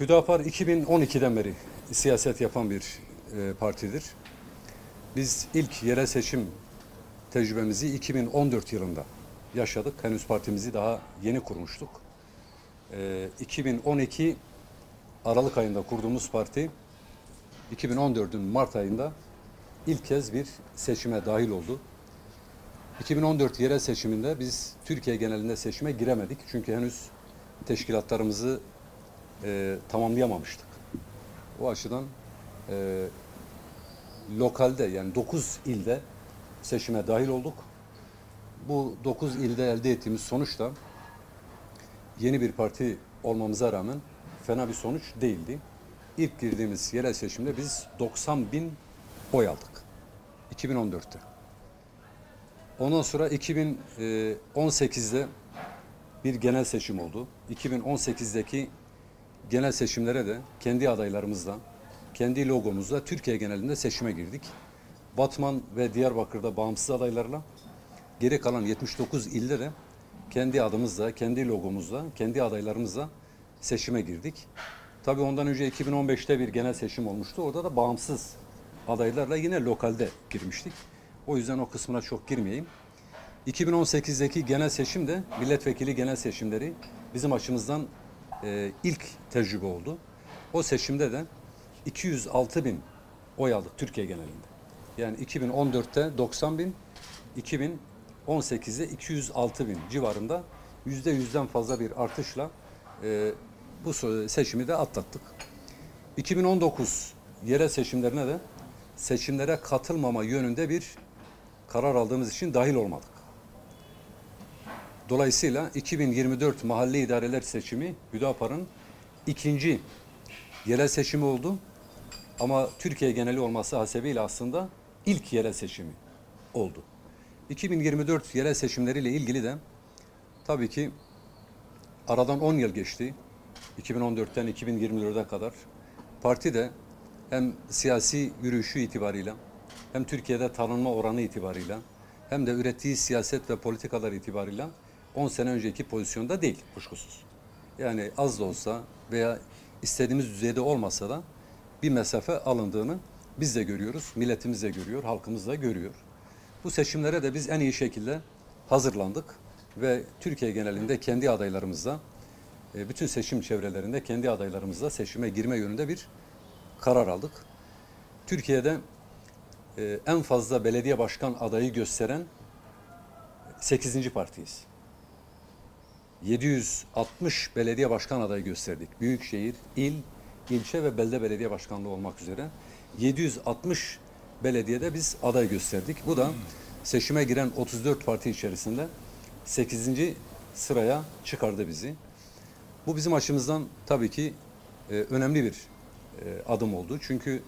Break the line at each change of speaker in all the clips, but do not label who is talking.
Hüdapar 2012'den beri siyaset yapan bir e, partidir. Biz ilk yerel seçim tecrübemizi 2014 yılında yaşadık. Henüz partimizi daha yeni kurmuştuk. E, 2012 Aralık ayında kurduğumuz parti 2014'ün Mart ayında ilk kez bir seçime dahil oldu. 2014 yerel seçiminde biz Türkiye genelinde seçime giremedik. Çünkü henüz teşkilatlarımızı e, tamamlayamamıştık. O açıdan e, lokalde yani 9 ilde seçime dahil olduk. Bu 9 ilde elde ettiğimiz sonuçta yeni bir parti olmamıza rağmen fena bir sonuç değildi. İlk girdiğimiz yerel seçimde biz 90 bin oy aldık. 2014'te. Ondan sonra 2018'de bir genel seçim oldu. 2018'deki genel seçimlere de kendi adaylarımızla, kendi logomuzla Türkiye genelinde seçime girdik. Batman ve Diyarbakır'da bağımsız adaylarla, geri kalan 79 ilde de kendi adımızla, kendi logomuzla, kendi adaylarımızla seçime girdik. Tabii ondan önce 2015'te bir genel seçim olmuştu. Orada da bağımsız adaylarla yine lokalde girmiştik. O yüzden o kısmına çok girmeyeyim. 2018'deki genel seçim de milletvekili genel seçimleri bizim açımızdan e, ilk tecrübe oldu. O seçimde de 206 bin oy aldık Türkiye genelinde. Yani 2014'te 90 bin, 2018'de 206 bin civarında yüzde yüzden fazla bir artışla e, bu seçimi de atlattık. 2019 yerel seçimlerine de seçimlere katılmama yönünde bir karar aldığımız için dahil olmadık. Dolayısıyla 2024 mahalle idareler seçimi Hüdapar'ın ikinci yerel seçimi oldu. Ama Türkiye geneli olması hasebiyle aslında ilk yerel seçimi oldu. 2024 yerel seçimleriyle ilgili de tabii ki aradan 10 yıl geçti. 2014'ten 2024'e kadar parti de hem siyasi yürüyüşü itibarıyla hem Türkiye'de tanınma oranı itibarıyla hem de ürettiği siyaset ve politikalar itibarıyla 10 sene önceki pozisyonda değil kuşkusuz. Yani az da olsa veya istediğimiz düzeyde olmasa da bir mesafe alındığını biz de görüyoruz, milletimiz de görüyor, halkımız da görüyor. Bu seçimlere de biz en iyi şekilde hazırlandık ve Türkiye genelinde kendi adaylarımızla, e, bütün seçim çevrelerinde kendi adaylarımızla seçime girme yönünde bir karar aldık. Türkiye'de e, en fazla belediye başkan adayı gösteren 8. partiyiz. 760 belediye başkan adayı gösterdik. Büyükşehir, il, ilçe ve belde belediye başkanlığı olmak üzere 760 belediyede biz aday gösterdik. Bu da seçime giren 34 parti içerisinde 8. sıraya çıkardı bizi. Bu bizim açımızdan tabii ki e, önemli bir e, adım oldu. Çünkü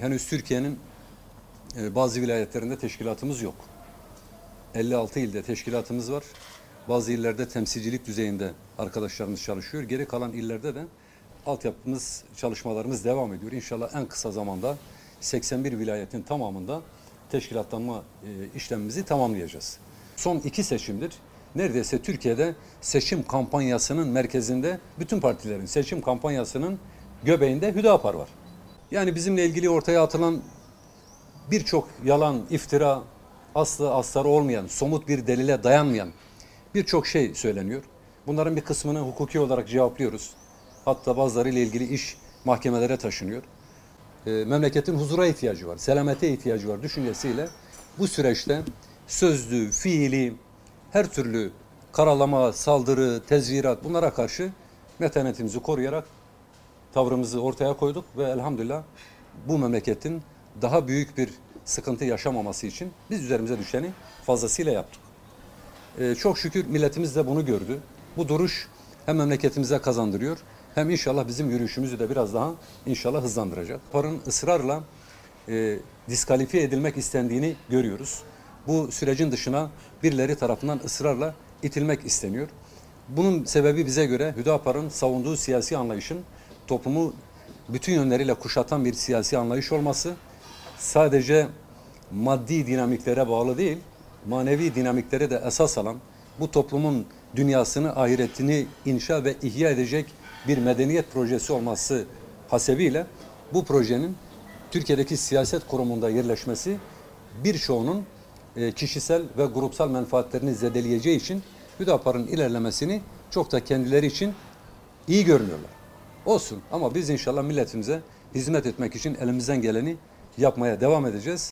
henüz Türkiye'nin e, bazı vilayetlerinde teşkilatımız yok. 56 ilde teşkilatımız var. Bazı illerde temsilcilik düzeyinde arkadaşlarımız çalışıyor. Geri kalan illerde de altyapımız, çalışmalarımız devam ediyor. İnşallah en kısa zamanda 81 vilayetin tamamında teşkilatlanma e, işlemimizi tamamlayacağız. Son iki seçimdir neredeyse Türkiye'de seçim kampanyasının merkezinde bütün partilerin seçim kampanyasının göbeğinde Hüdapar var. Yani bizimle ilgili ortaya atılan birçok yalan, iftira, aslı astarı olmayan, somut bir delile dayanmayan birçok şey söyleniyor. Bunların bir kısmını hukuki olarak cevaplıyoruz. Hatta bazıları ile ilgili iş mahkemelere taşınıyor. E, memleketin huzura ihtiyacı var, selamete ihtiyacı var düşüncesiyle bu süreçte sözlü, fiili, her türlü karalama, saldırı, tezvirat bunlara karşı metanetimizi koruyarak tavrımızı ortaya koyduk ve elhamdülillah bu memleketin daha büyük bir sıkıntı yaşamaması için biz üzerimize düşeni fazlasıyla yaptık. Ee, çok şükür milletimiz de bunu gördü. Bu duruş hem memleketimize kazandırıyor hem inşallah bizim yürüyüşümüzü de biraz daha inşallah hızlandıracak. Parın ısrarla e, diskalifiye edilmek istendiğini görüyoruz. Bu sürecin dışına birileri tarafından ısrarla itilmek isteniyor. Bunun sebebi bize göre Hüdapar'ın savunduğu siyasi anlayışın toplumu bütün yönleriyle kuşatan bir siyasi anlayış olması sadece maddi dinamiklere bağlı değil, manevi dinamiklere de esas alan bu toplumun dünyasını, ahiretini inşa ve ihya edecek bir medeniyet projesi olması hasebiyle bu projenin Türkiye'deki siyaset kurumunda yerleşmesi birçoğunun e, kişisel ve grupsal menfaatlerini zedeleyeceği için Hüdapar'ın ilerlemesini çok da kendileri için iyi görmüyorlar. Olsun ama biz inşallah milletimize hizmet etmek için elimizden geleni yapmaya devam edeceğiz.